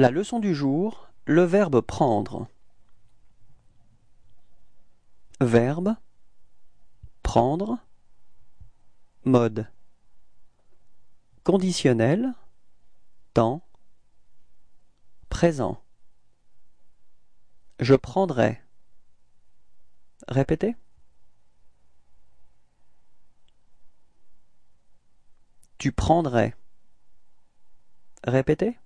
La leçon du jour, le verbe prendre. Verbe prendre. Mode. Conditionnel temps. Présent. Je prendrai. Répétez. Tu prendrais. Répétez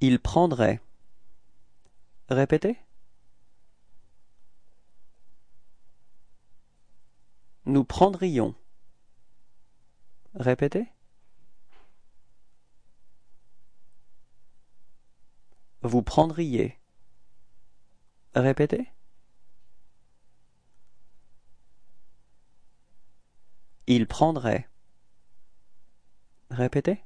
Il prendrait. Répétez. Nous prendrions. Répétez. Vous prendriez. Répétez. Il prendrait. Répétez